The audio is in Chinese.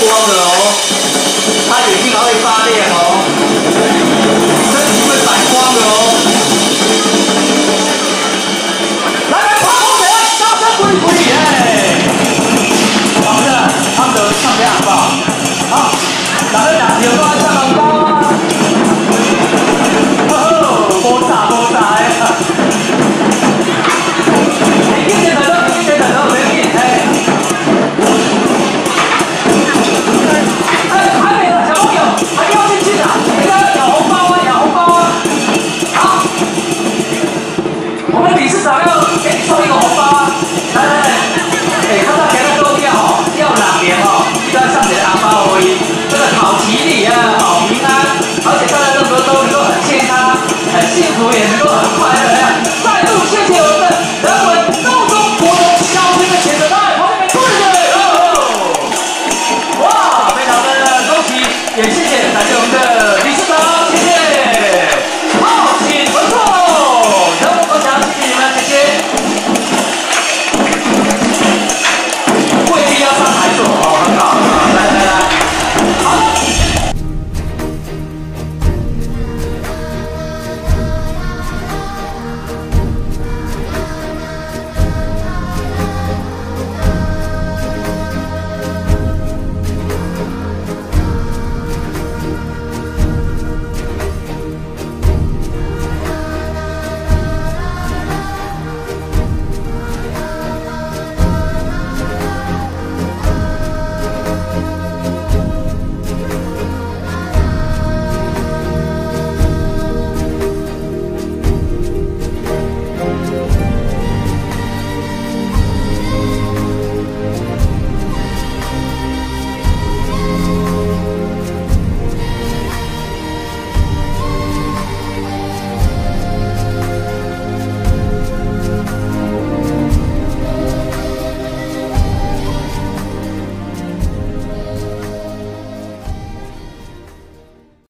光的哦它也经常会发亮哦